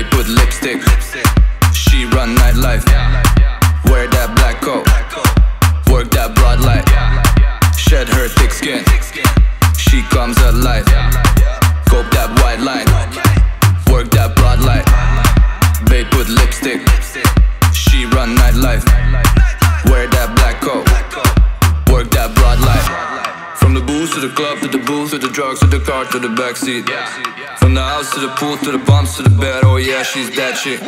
Babe put lipstick. She run nightlife. Wear that black coat. Work that broad light. Shed her thick skin. She comes alive. Cope that white line. Work that broad light. Babe put lipstick. She run nightlife. Wear that black coat. Work that broad light. From the booze to the club to the booth to the drugs to the car to the backseat. From the house to the pool to the bumps to the bed. Oh yeah, she's that shit.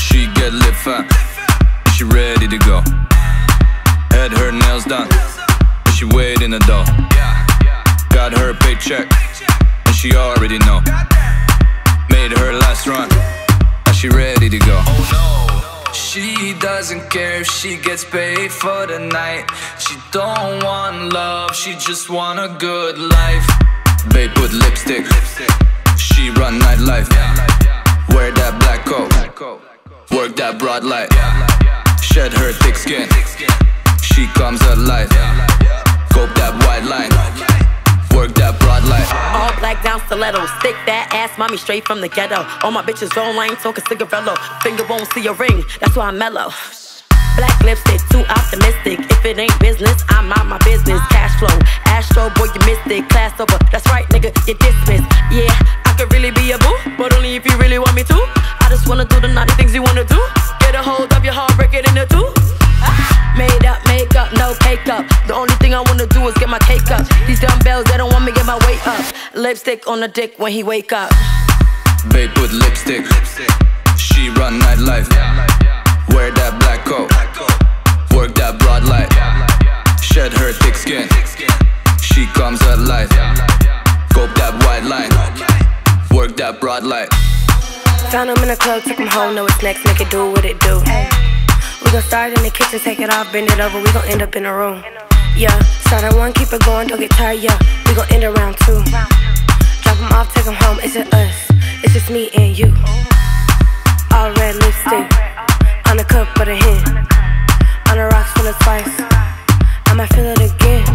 She get lit fine. She ready to go. Had her nails done. And she waiting the door. Got her paycheck. And she already know. Made her last run. Now she ready to go. She doesn't care if she gets paid for the night. She don't want love, she just want a good life. Babe put lipstick. She run nightlife. Wear that black coat. Work that broad light. Shed her thick skin. She comes alive. Cope that white line. Work that broad light. All black down stilettos, stick that ass, mommy straight from the ghetto. All my bitches roll line, talking cigarello. Finger won't see a ring, that's why I'm mellow. Black lipstick, too optimistic. If it ain't business, I'm out my business. Cash flow, Astro boy, you missed it. Class over, that's you wanna do. Get a hold of your heart, break it into two. Made up, makeup, no cake up. The only thing I wanna do is get my cake up. These dumbbells, they don't want me get my weight up. Lipstick on the dick when he wake up. Babe put lipstick. She run nightlife. Wear that black coat. Work that broad light. Shed her thick skin. She comes alive. Cope that white line. Work that broad light. Found him in the club, took him home, know it's next, make it do what it do. We gon' start in the kitchen, take it off, bend it over, we gon' end up in a room. Yeah, start at one, keep it going, don't get tired, yeah. We gon' end around two. Drop him off, take him home, it's just us, it's just me and you. All red lipstick, on the cup of the hand, on the rocks full of spice. I might feel it again.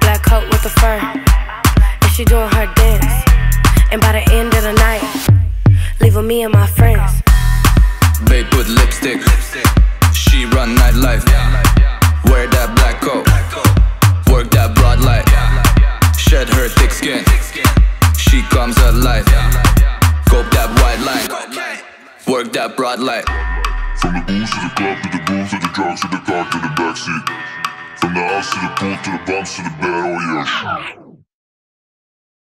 Black coat with the fur, and she doing her dance. And by the end of the night, leaving me and my friends. Babe put lipstick. She run nightlife. Wear that black coat. Work that broad light. Shed her thick skin. She comes alive. Cope that white line. Work that broad light. From the booze to the club to the booze to the drugs to the car to the backseat. From the house to the pool to the bumps to the bed, oh yeah.